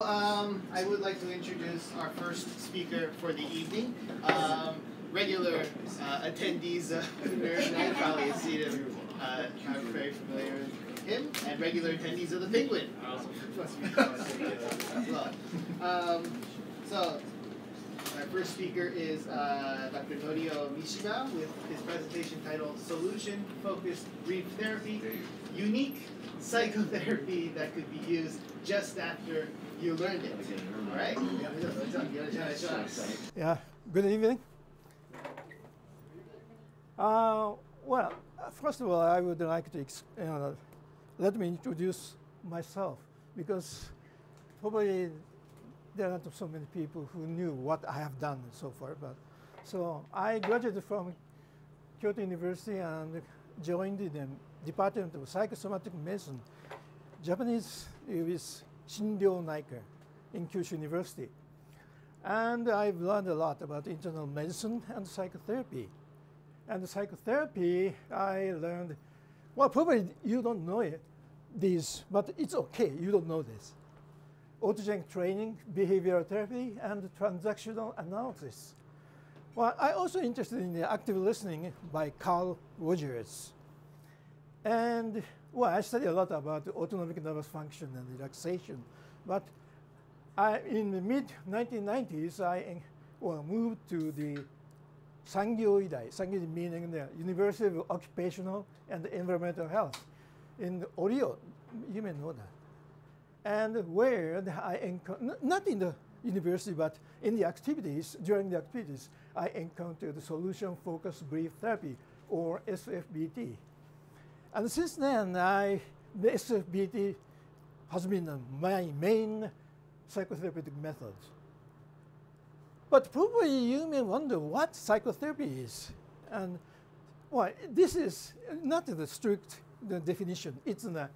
Um, I would like to introduce our first speaker for the evening. Um, regular uh, attendees of Nerd Nite probably have seen him, uh, are very familiar with him, and regular attendees of the Penguin. Um, so, our first speaker is uh, Dr. Norio Mishima with his presentation titled Solution Focused Brief Therapy Unique Psychotherapy that could be used just after you learned it. All right? Yeah, good evening. Uh, well, first of all, I would like to let me introduce myself because probably there are not so many people who knew what I have done so far. But so I graduated from Kyoto University and joined the Department of Psychosomatic Medicine. Japanese is Shinryo Naika in Kyushu University. And I've learned a lot about internal medicine and psychotherapy. And psychotherapy, I learned, well, probably you don't know it, this, but it's okay, you don't know this. Autogenic training, behavioral therapy, and transactional analysis. Well, I also interested in the active listening by Carl Rogers. And well, I study a lot about autonomic nervous function and relaxation, but I, in the mid 1990s, I well, moved to the Sangyo Idai, Sangyo meaning the University of Occupational and Environmental Health in Orio, you may know that. And where I encountered, not in the university, but in the activities, during the activities, I encountered the solution-focused brief therapy, or SFBT. And since then, I, the SFBT has been my main psychotherapeutic method. But probably you may wonder what psychotherapy is. And well, this is not the strict the definition. It's in a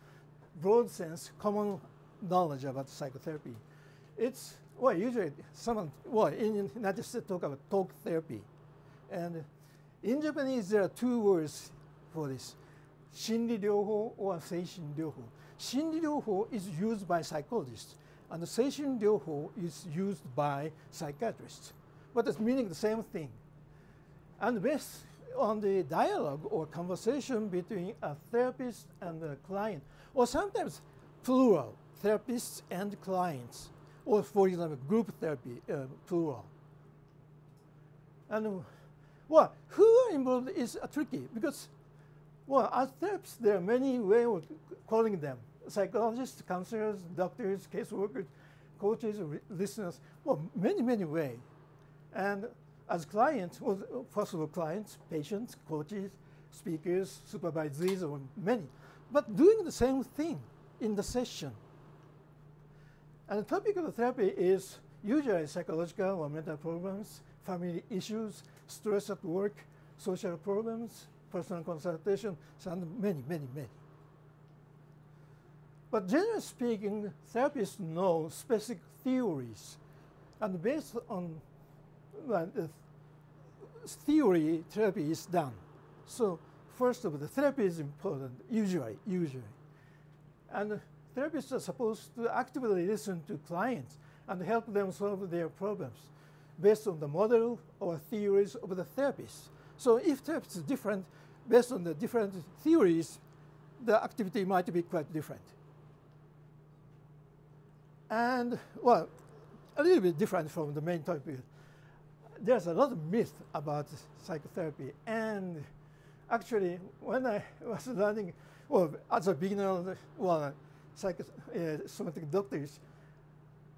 broad sense, common knowledge about psychotherapy. It's, well, usually someone, well, in the United States talk about talk therapy. And in Japanese, there are two words for this. 心理療法 or Seishin Ryoho. Is used by psychologists, and Seishin is used by psychiatrists. But it's meaning the same thing. And based on the dialogue or conversation between a therapist and a client, or sometimes plural, therapists and clients, or for example, group therapy, uh, plural. And uh, well, who are involved is uh, tricky because well, as therapists, there are many ways of calling them. Psychologists, counselors, doctors, caseworkers, coaches, listeners, well, many, many ways. And as clients, well, possible clients, patients, coaches, speakers, supervisees, or many, but doing the same thing in the session. And the topic of the therapy is usually psychological or mental problems, family issues, stress at work, social problems, personal consultation, and many, many, many. But generally speaking, therapists know specific theories. And based on the theory, therapy is done. So first of all, the therapy is important, usually, usually. And therapists are supposed to actively listen to clients and help them solve their problems based on the model or theories of the therapist. So if is different, based on the different theories, the activity might be quite different. And, well, a little bit different from the main topic. There's a lot of myth about psychotherapy. And actually, when I was learning, well, as a beginner, well, psychosomatic uh, doctors,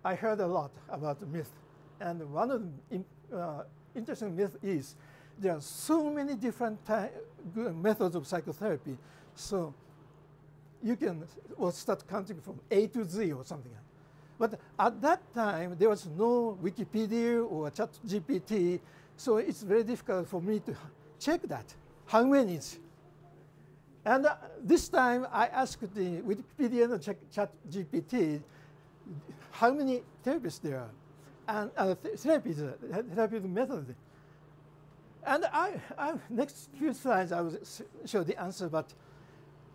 I heard a lot about the myth. And one of the uh, interesting myths is there are so many different methods of psychotherapy. So you can well, start counting from A to Z or something. But at that time, there was no Wikipedia or Chat GPT, so it's very difficult for me to check that. How many? And uh, this time, I asked the Wikipedia and Chat GPT how many therapists there are, and uh, th therapies, uh, method. And I, I, next few slides, I will show the answer, but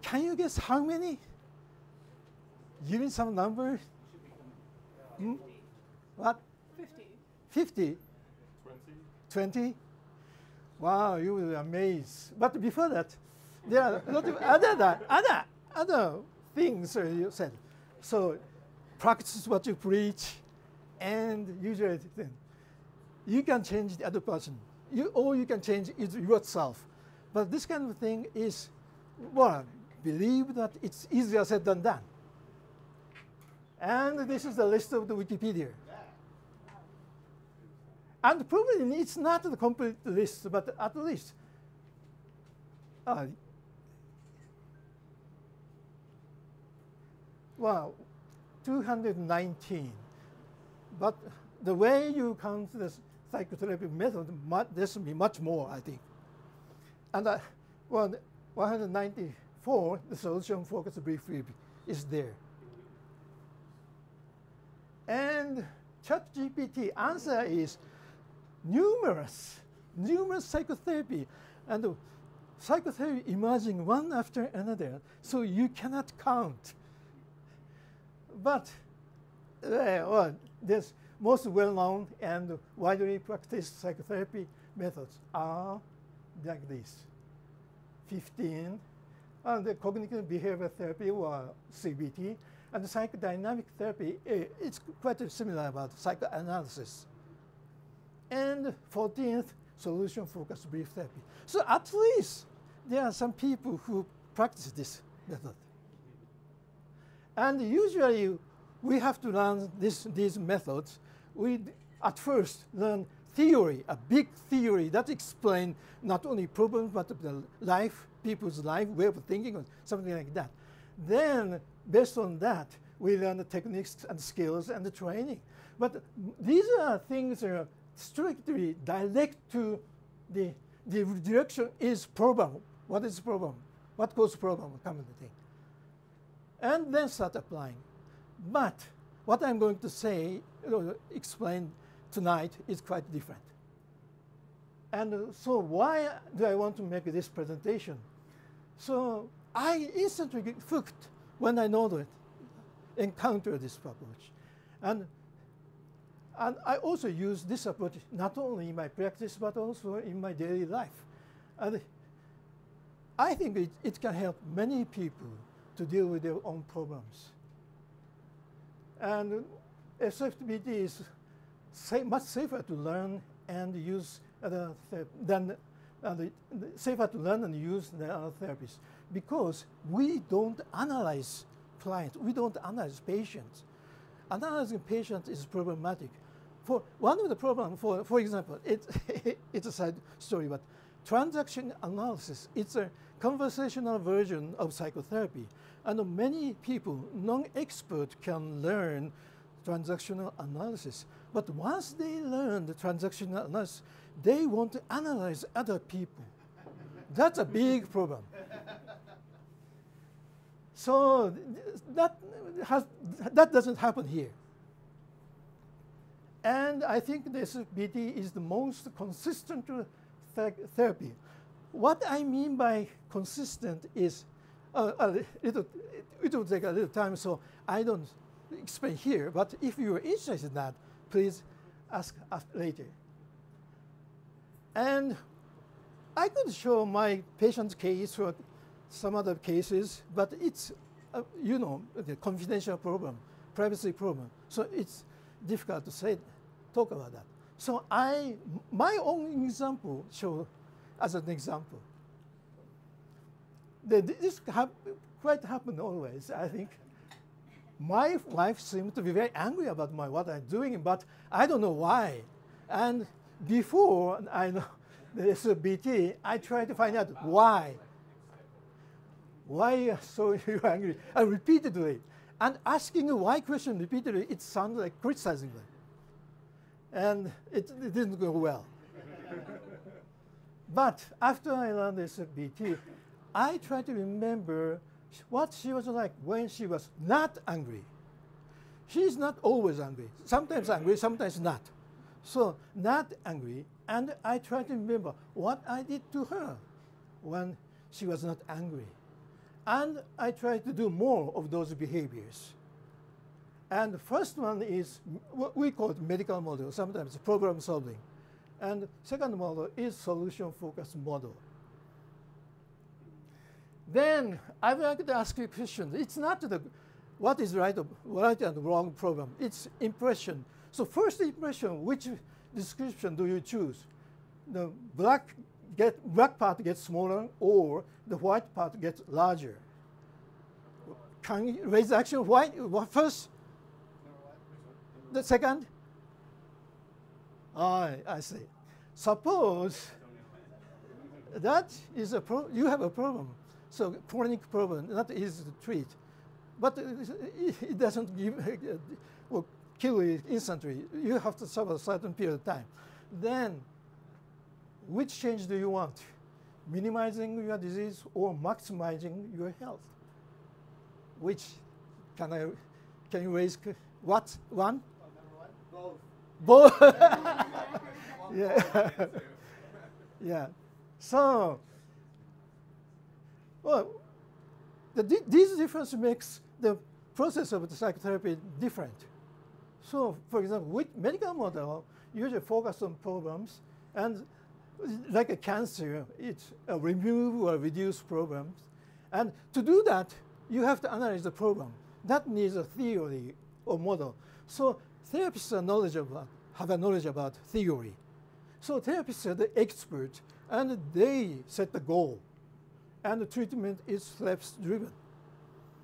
can you guess how many? Give me some number. Hmm? What? 50. 50? 20? 20? Wow, you will be amazed. But before that, there are a lot of other, other, other things uh, you said. So practice what you preach and usually then you can change the other person. You, or you can change it yourself. But this kind of thing is, well, believe that it's easier said than done. And this is the list of the Wikipedia. And probably it's not the complete list, but at least uh, well, 219. But the way you count the psychotherapy method, this will be much more, I think. And uh, well, 194, the solution focus brief is there. And ChatGPT answer is numerous, numerous psychotherapy, and psychotherapy emerging one after another, so you cannot count. But uh, well, there's most well-known and widely practiced psychotherapy methods are like this. 15, and the cognitive behavior therapy or CBT, and the psychodynamic therapy, eh, it's quite similar about psychoanalysis. And 14th, solution focused brief therapy. So at least there are some people who practice this method. And usually we have to learn this, these methods. We at first learn theory, a big theory that explains not only problems but the life, people's life, way of thinking, or something like that. Then, based on that, we learn the techniques and skills and the training. But these are things that are strictly direct to the, the direction is problem. What is problem? What causes problem? Of thing and then start applying. But what I'm going to say, you know, explain tonight is quite different. And uh, so why do I want to make this presentation? So I instantly get hooked when I know that, encounter this approach. And, and I also use this approach not only in my practice, but also in my daily life. And I think it, it can help many people to deal with their own problems. And SFTBT is much safer to learn and use ther- than uh, the, the safer to learn and use than other therapies because we don't analyze clients, we don't analyze patients. Analyzing patients is problematic. For one of the problems, for, for example, it, it's a side story, but transaction analysis, it's a conversational version of psychotherapy. And many people, non-expert, can learn transactional analysis. But once they learn the transactional analysis, they want to analyze other people. That's a big problem. So that, has, that doesn't happen here. And I think this BT is the most consistent ther- therapy. What I mean by consistent is uh, a li- little, it will take a little time, so I don't explain here. But if you are interested in that, please ask later. And I could show my patient's case or some other cases, but it's, uh, you know, the confidential problem, privacy problem. So it's difficult to say, talk about that. So I, my own example show as an example. This hap- quite happen always, I think. My wife seemed to be very angry about my what I'm doing, but I don't know why. And before I know the SBT, I try to find out why. Why are so you angry? And repeatedly. And asking a why question repeatedly, it sounded like criticizing them. And it, it didn't go well. but after I learned SBT, I try to remember what she was like when she was not angry. She's not always angry. Sometimes angry, sometimes not. So not angry, and I try to remember what I did to her when she was not angry. And I try to do more of those behaviors. And the first one is what we call medical model, sometimes problem solving. And second model is solution focused model. Then I would like to ask you a question. It's not the what is right, right and wrong problem. It's impression. So first impression, which description do you choose? The black get black part gets smaller or the white part gets larger. Can you raise the action? White what first? The second? I I see. Suppose that is a pro you have a problem. So chronic problem, not easy to treat. But it doesn't give, well, kill you instantly. You have to suffer a certain period of time. Then, which change do you want? Minimizing your disease or maximizing your health? Which can I, can you raise, what, one? Both. Both. yeah. yeah. So, well, the, these difference makes the process of the psychotherapy different. So, for example, with medical model you usually focus on problems, and like a cancer, it uh, remove or reduce problems. And to do that, you have to analyze the problem. That needs a theory or model. So therapists are knowledgeable, have a knowledge about theory. So therapists are the expert, and they set the goal. And the treatment is steps driven.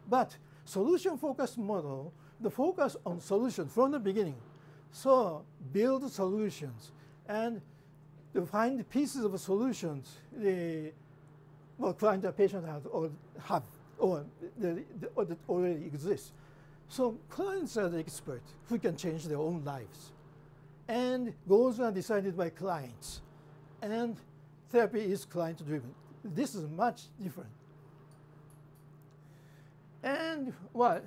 But solution-focused model, the focus on solution from the beginning. So build solutions and find pieces of solutions the well, client or patient has or have or, the, the, or that already exists. So clients are the experts who can change their own lives. And goals are decided by clients. And therapy is client driven. This is much different. And what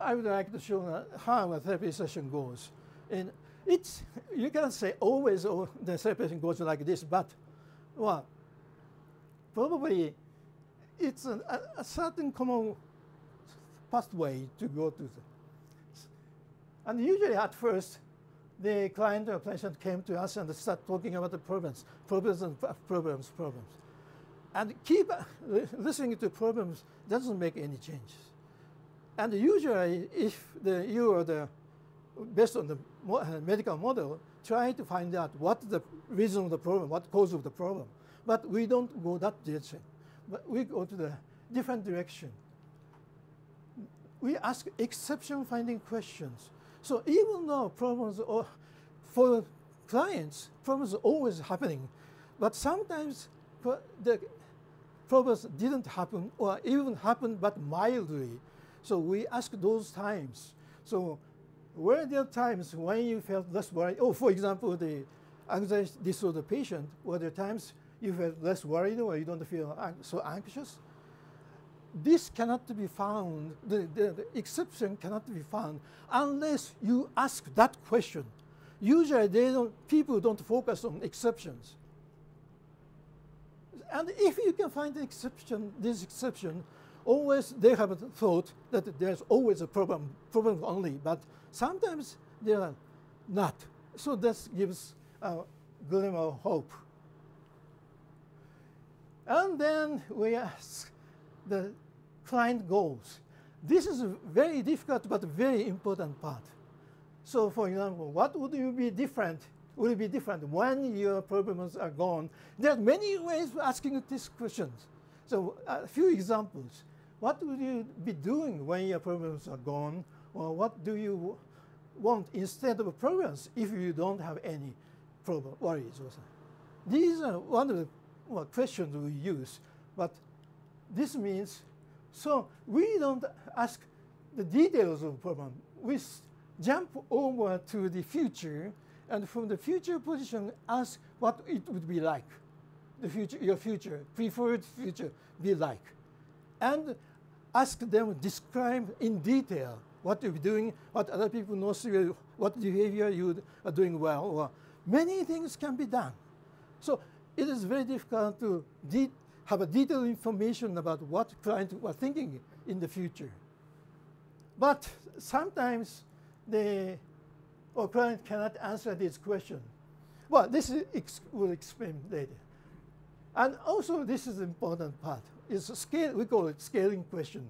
I would like to show how a therapy session goes. And it's, you can say always oh, the therapy session goes like this, but well, probably it's a, a certain common pathway to go to. The, and usually at first, the client or patient came to us and start talking about the problems, problems and problems, problems. And keep uh, listening to problems doesn't make any changes. And usually, if the, you are the, based on the uh, medical model, try to find out what the reason of the problem, what cause of the problem. But we don't go that direction. But we go to the different direction. We ask exception finding questions. So even though problems are, for clients, problems are always happening, but sometimes the problems didn't happen or even happened but mildly. So we ask those times. So were there times when you felt less worried? Oh, for example, the anxiety disorder patient, were there times you felt less worried or you don't feel so anxious? This cannot be found, the, the, the exception cannot be found unless you ask that question. Usually they don't, people don't focus on exceptions and if you can find the exception, this exception, always they have a thought that there's always a problem, problem only, but sometimes there are not. So this gives a glimmer of hope. And then we ask the client goals. This is a very difficult but very important part. So for example, what would you be different will be different when your problems are gone. There are many ways of asking these questions. So a few examples. What would you be doing when your problems are gone? Or what do you want instead of problems if you don't have any problem, worries? Or These are one of the questions we use. But this means, so we don't ask the details of the problem. We jump over to the future and from the future position, ask what it would be like, the future, your future, preferred future be like. And ask them, describe in detail what you're doing, what other people know, what behavior you are doing well, or many things can be done. So it is very difficult to have a detailed information about what clients are thinking in the future. But sometimes the or client cannot answer this question. Well, this is ex will explain later. And also, this is important part. It's scale. We call it scaling question.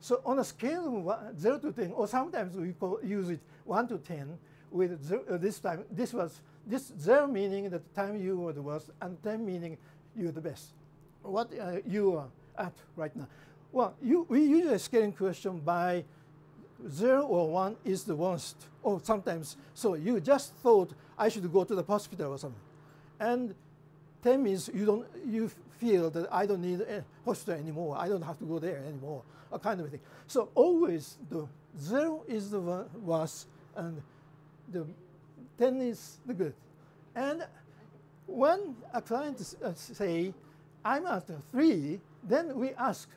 So on a scale of one, zero to ten, or sometimes we call, use it one to ten. With zero, uh, this time, this was this zero meaning that the time you were the worst, and ten meaning you're the best. What uh, you are at right now. Well, you, we a scaling question by 0 or 1 is the worst, or sometimes. So you just thought I should go to the hospital or something. And 10 means you, don't, you feel that I don't need a hospital anymore, I don't have to go there anymore, a kind of thing. So always the 0 is the worst, and the 10 is the good. And when a client uh, say, I'm at 3, then we ask,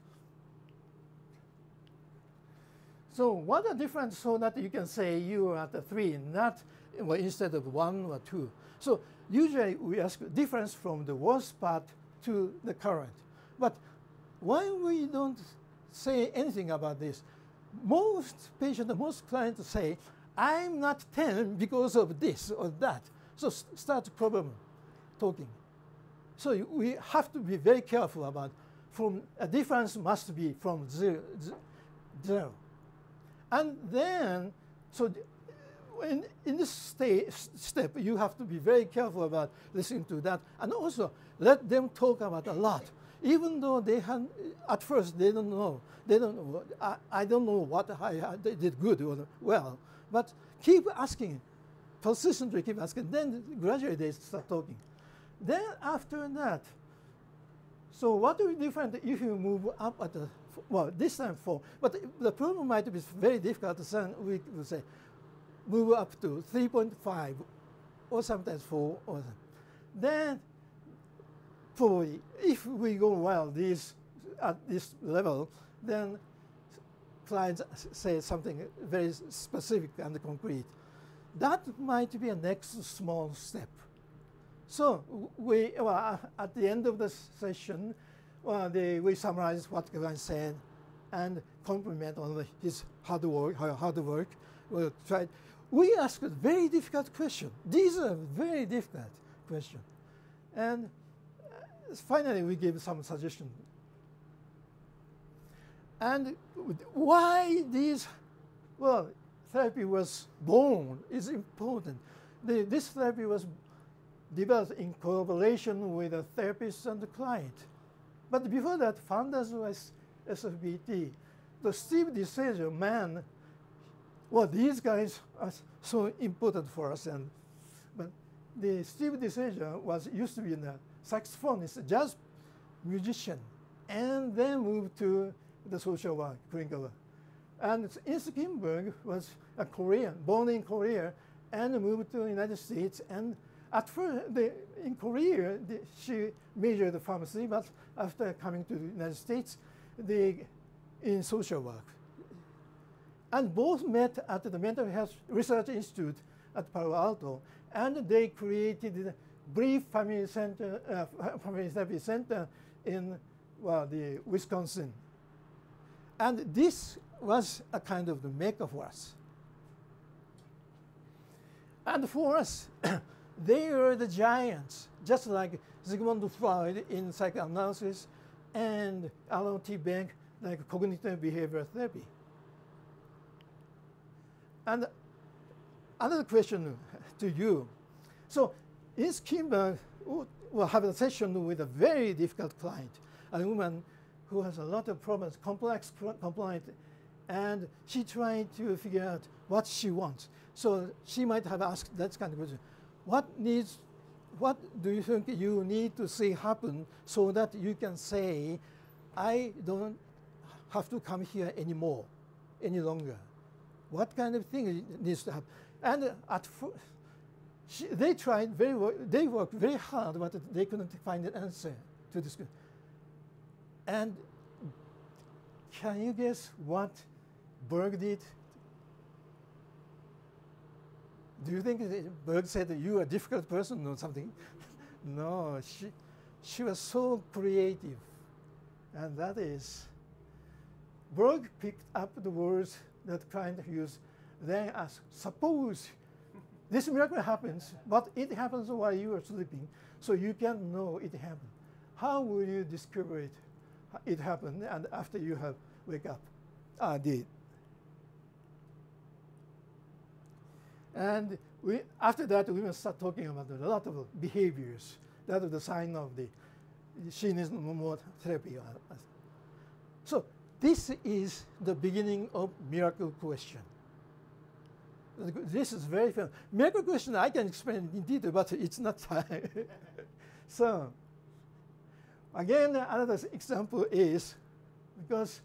So what a difference so that you can say you are at a 3, not well, instead of 1 or 2. So usually we ask difference from the worst part to the current. But why we don't say anything about this? Most patients, most clients say, I'm not 10 because of this or that. So start problem talking. So we have to be very careful about from a difference must be from zero. And then, so in, in this step, you have to be very careful about listening to that. And also, let them talk about a lot. Even though they had, at first, they don't know. They don't know. I, I don't know what I, I did good or well. But keep asking, persistently keep asking. Then gradually they start talking. Then after that, so what will be different if you move up at the well, this time four. But the problem might be very difficult. Then we will say move up to 3.5 or sometimes four. Or then probably if we go well this at this level, then clients say something very specific and concrete. That might be a next small step. So we, well, at the end of the session, well, they, we summarize what Glenn said and compliment on his hard work, hard work. We'll try. We ask a very difficult question. These are very difficult questions. And uh, finally, we give some suggestion. And why this, well, therapy was born is important. The, this therapy was developed in collaboration with the therapist and the client. But before that, founders was SFBT. The Steve de Shazer, man, well, these guys are so important for us. And but the Steve de Shazer was used to be a saxophonist, jazz musician, and then moved to the social work, clinical work. And Insoo Kim Berg was a Korean, born in Korea, and moved to the United States and at first, the, in Korea, the, she majored pharmacy, but after coming to the United States, they in social work. And both met at the Mental Health Research Institute at Palo Alto, and they created the Brief Family Center, uh, Family Therapy Center in well, the Wisconsin. And this was a kind of the maker for us. And for us, They are the giants, just like Sigmund Freud in psychoanalysis and Aaron T. Beck like cognitive behavioral therapy. And another question to you. So Insoo Kim Berg will have a session with a very difficult client, a woman who has a lot of problems, complex complaint, and she tried to figure out what she wants. So she might have asked that kind of question what needs, what do you think you need to see happen so that you can say, I don't have to come here anymore, any longer? What kind of thing needs to happen? And at she, they tried very, they worked very hard, but they couldn't find an answer to this. And can you guess what Berg did do you think Berg said that you are a difficult person or something? no, she, she was so creative. And that is, Berg picked up the words that client used, then asked, suppose this miracle happens, but it happens while you are sleeping, so you can know it happened. How will you discover it? It happened, and after you have wake up, uh, did. And we, after that, we will start talking about a lot of behaviors. that is the sign of the needs more therapy. So this is the beginning of miracle question. This is very fun. Miracle question I can explain in detail, but it's not time. so again, another example is because,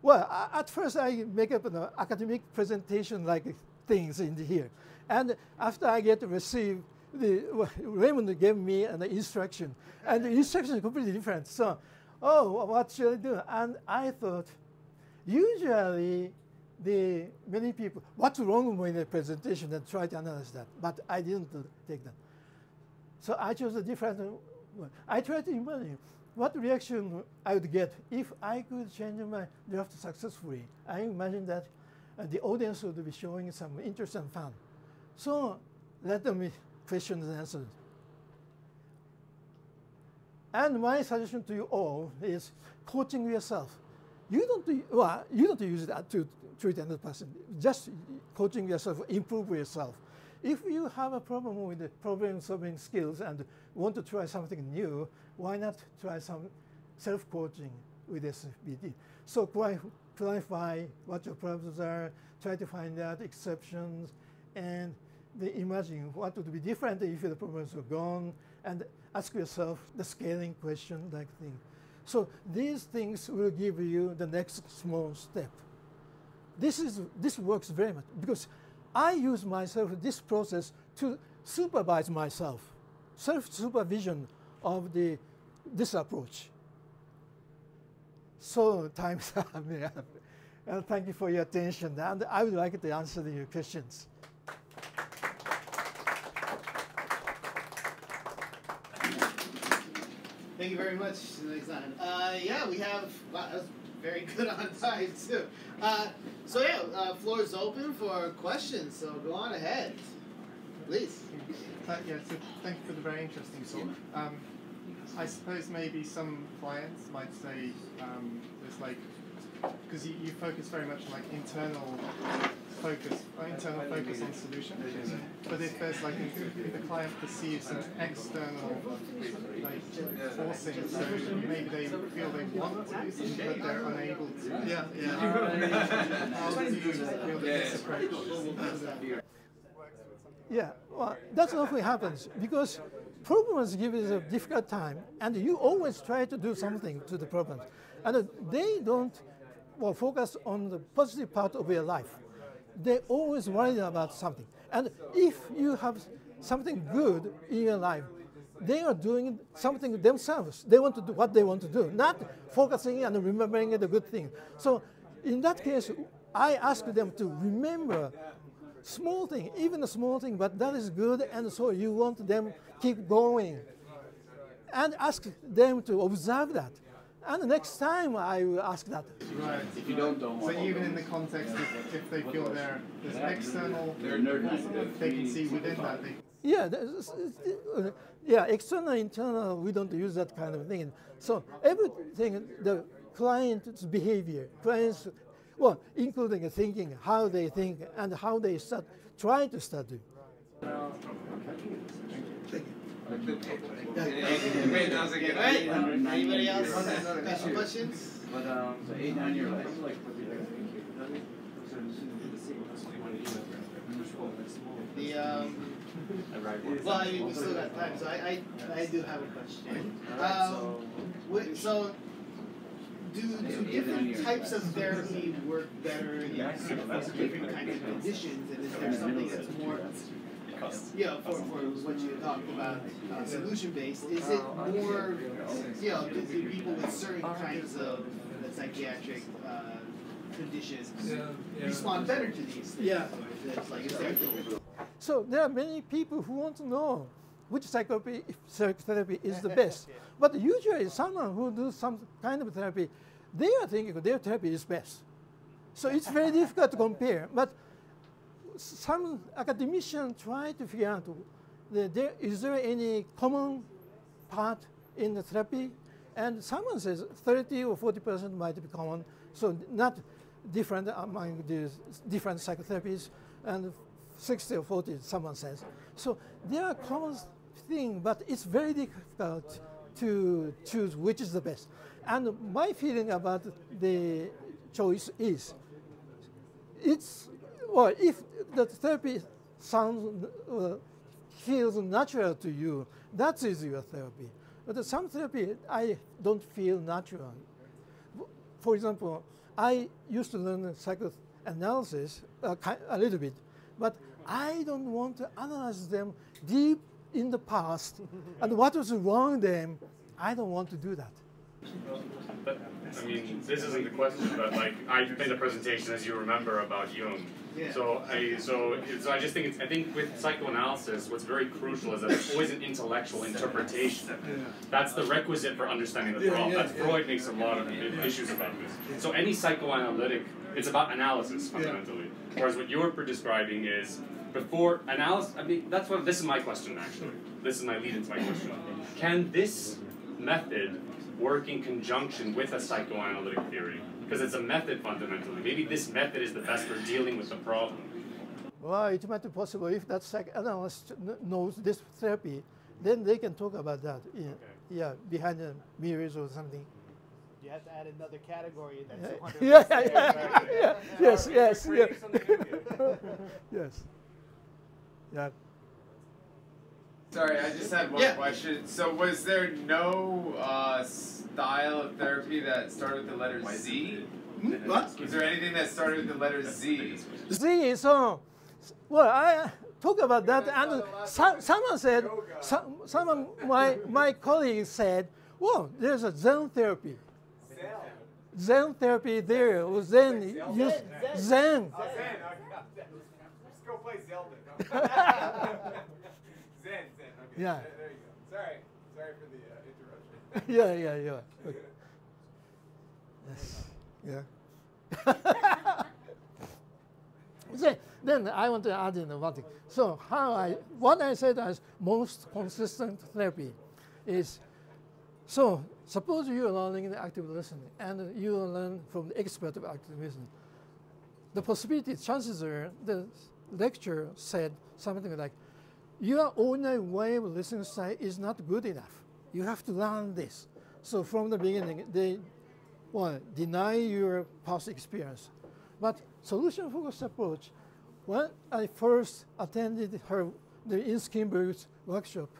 well, at first I make up an academic presentation like things in here. And after I get to receive the, Raymond gave me an instruction, and the instruction is completely different. So, oh, what should I do? And I thought, usually, the many people, what's wrong with the presentation, and try to analyze that. But I didn't take that. So I chose a different one. I tried to imagine what reaction I would get if I could change my draft successfully. I imagine that uh, the audience would be showing some interest and fun. So let me questions and answers. And my suggestion to you all is coaching yourself. You don't, well, you don't use that to treat another person. Just coaching yourself, improve yourself. If you have a problem with the problem-solving skills and want to try something new, why not try some self-coaching with SFBT? So clarify what your problems are, try to find out exceptions, and the imagine what would be different if the problems were gone, and ask yourself the scaling question like thing. So these things will give you the next small step. This, is, this works very much because I use myself, this process, to supervise myself, self-supervision of the, this approach. So time's up. and thank you for your attention. And I would like to answer your questions. Thank you very much, uh, yeah, we have, wow, that was very good on time, too. Uh, so, yeah, uh, floor is open for questions, so go on ahead. Please. Uh, yeah, so thank you for the very interesting talk. Um, I suppose maybe some clients might say um, there's like, because you, you focus very much on like internal focus, uh, internal focus on solution. But if there's like, if the client perceives an external like forcing, so maybe they feel they want to do something, but they're unable to. Yeah, yeah. How do you feel that this approach? Yeah, well, that's often happens because problems give us a difficult time, and you always try to do something to the problems, and they don't well, focus on the positive part of your life they always worry about something. And if you have something good in your life, they are doing something themselves. They want to do what they want to do, not focusing and remembering the good thing. So in that case, I ask them to remember small thing, even a small thing, but that is good, and so you want them keep going. And ask them to observe that. And the next time I will ask that. Right. If you don't, don't. So even in the context, if, if they feel there, there's external, they can see within that. They yeah, uh, yeah, external, internal, we don't use that kind of thing. So everything, the client's behavior, clients, well, including thinking, how they think, and how they start, try to study. Great, that was a Right. Anybody else have questions? But um, so eight, nine year olds. The um, well, I mean, we still got time, so I I, I do have a question. Um, so do, do different types of therapy work better in different kinds of conditions, and is there something that's more yeah, for, for what you talked about, uh, solution-based, is it more, you know, do, do people with certain kinds of psychiatric uh, conditions respond better to these things? Yeah. like, is there so there are many people who want to know which psychotherapy, psychotherapy is the best. But usually someone who does some kind of therapy, they are thinking their therapy is best. So it's very difficult to compare. But some academicians try to figure out the, there, is there any common part in the therapy? And someone says 30 or 40 percent might be common, so not different among these different psychotherapies, and 60 or 40, someone says. So there are common things, but it's very difficult to choose which is the best. And my feeling about the choice is, it's well, if the therapy sounds uh, feels natural to you, that is your therapy. But some therapy I don't feel natural. For example, I used to learn psychoanalysis uh, a little bit, but I don't want to analyze them deep in the past and what was wrong with them. I don't want to do that. But, I mean, this isn't the question, but like I made a presentation, as you remember, about Jung. Yeah. So I so so I just think it's I think with psychoanalysis, what's very crucial is that it's always an intellectual interpretation. That's the requisite for understanding the problem. Yeah, Freud makes a lot of issues about this. So any psychoanalytic, it's about analysis fundamentally. Whereas what you're describing is before analysis. I mean, that's what this is my question actually. This is my lead into my question. Can this method work in conjunction with a psychoanalytic theory because it's a method fundamentally. Maybe this method is the best for dealing with the problem. Well, it might be possible if that psychoanalyst knows this therapy, then they can talk about that. Yeah, okay. yeah behind the mirrors or something. You have to add another category that's yeah, yeah, yeah, yeah, Yes, yes, yes. yes. Yeah. Sorry, I just had one yeah. question. So, was there no uh, style of therapy that started with the letter Z? Hmm? What? Was there anything that started with the letter Z? Z. is So, well, I talk about that, and so, someone said, so, someone my my colleague said, well, there's a Zen therapy. Zen therapy there. Zen, Zen. Zen. Zen. Zen. Just go play Zelda. Yeah. There, you go. Sorry. Sorry for the uh, interruption. yeah, yeah, yeah. Okay. Yes. Yeah. then I want to add in one thing. So how I, what I said as most consistent therapy is, so suppose you are learning the active listening and you learn from the expert of active listening. The possibility, chances are, the lecturer said something like, your ordinary way of listening is not good enough. You have to learn this. So from the beginning, they well, deny your past experience. But solution-focused approach, when I first attended her, the Insoo Kim Berg's workshop,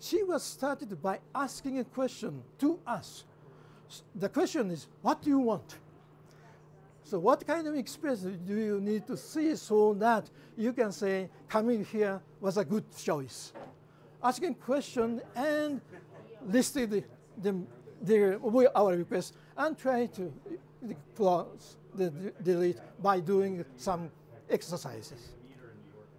she was started by asking a question to us. The question is, what do you want? So what kind of experience do you need to see so that you can say coming here was a good choice? Asking question and listed the, the, our request and try to close the delete by doing some exercises.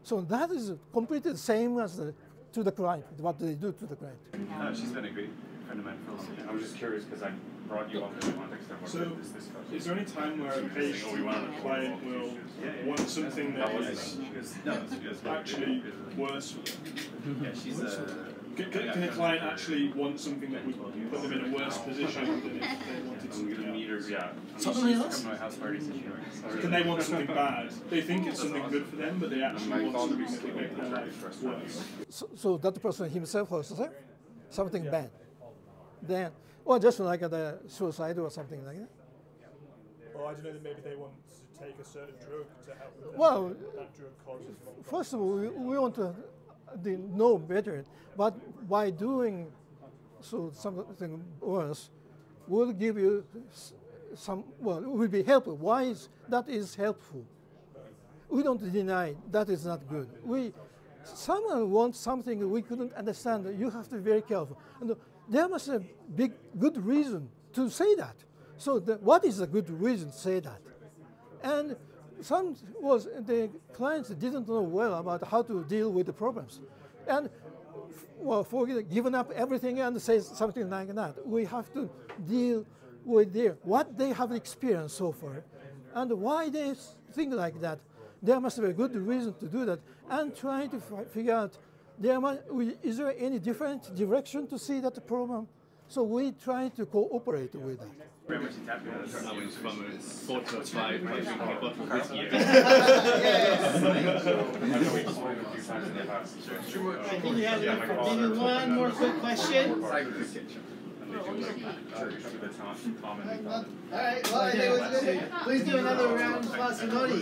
So that is completely the same as the, to the client, what do they do to the client. No, she's been a great friend of mine for a long time. I was just curious because I brought you up in the context of what so, this discussion. Is there any time where a patient or a client will want something that is actually worse for them? Yeah, she's uh, a. Can, can, a client actually want something that would put them in a worse position than if they wanted something else? Yeah. Something else? Can they want something bad? They think it's something good for them, but they actually want something that would make their life worse. So, so that person himself also something bad. Then or just like the suicide or something like that. Or I don't know, maybe they want to take a certain drug to help with well, that drug causes First of all, we, we want to know better, but by doing so something worse will give you some, well, it will be helpful. Why is that is helpful? We don't deny that is not good. We, someone wants something we couldn't understand. You have to be very careful. And there must be a big, good reason to say that. So the, what is a good reason to say that? And some was the clients didn't know well about how to deal with the problems. And well, for giving up everything and say something like that. We have to deal with their, what they have experienced so far and why they think like that. There must be a good reason to do that, and trying to figure out there is there any different direction to see that problem. So we try to cooperate with have maybe one more quick question. Alright, well, I think it was good. Please do another round of.